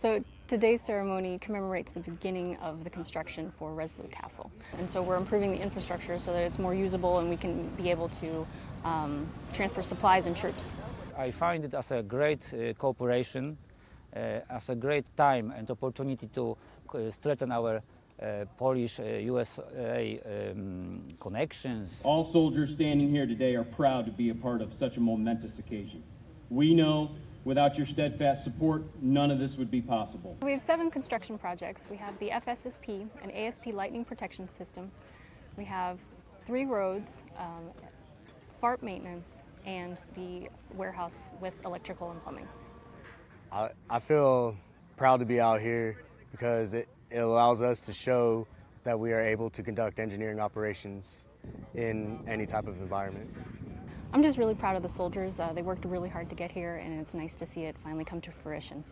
So today's ceremony commemorates the beginning of the construction for Resolute Castle. And so we're improving the infrastructure so that it's more usable and we can be able to um, transfer supplies and troops. I find it as a great uh, cooperation, uh, as a great time and opportunity to uh, strengthen our uh, Polish uh, USA um, connections. All soldiers standing here today are proud to be a part of such a momentous occasion. We know without your steadfast support, none of this would be possible. We have seven construction projects. We have the FSSP, an ASP lightning protection system. We have three roads, um, FARP maintenance, and the warehouse with electrical and plumbing. I, I feel proud to be out here because it, it allows us to show that we are able to conduct engineering operations in any type of environment. I'm just really proud of the soldiers. Uh, they worked really hard to get here, and it's nice to see it finally come to fruition.